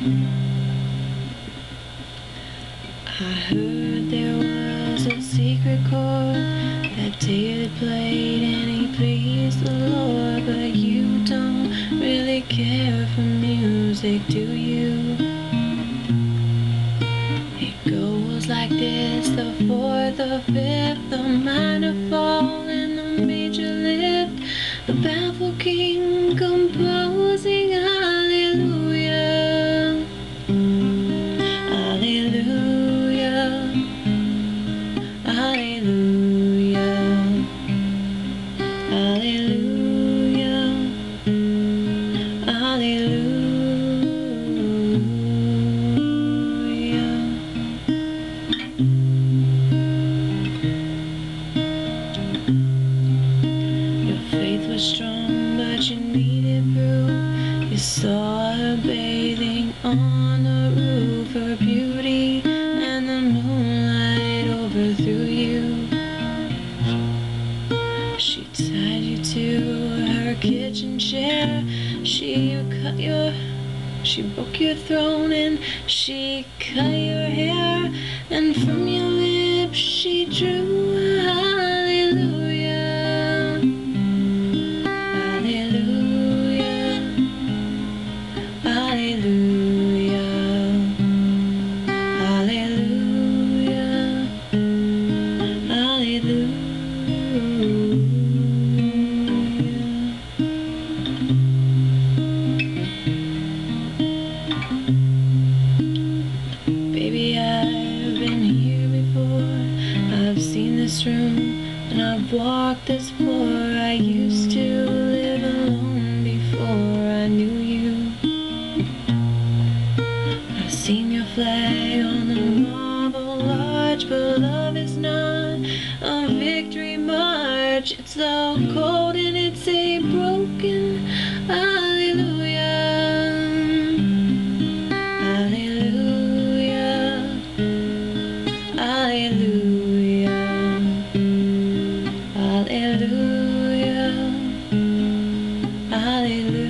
I heard there was a secret chord that David played and he pleased the Lord, but you don't really care for music, do you? It goes like this, the fourth, the fifth, the minor fall and the major lift, the baffled king. Hallelujah. Hallelujah. Your faith was strong, but you needed proof. You saw her bathing on the roof, her beauty kitchen chair. She cut your, she broke your throne and she cut your hair. And from your lips she drew this room and I've walked this floor. I used to live alone before I knew you. I've seen your flag on the marble arch, but love is not a victory march. It's so cold Hallelujah.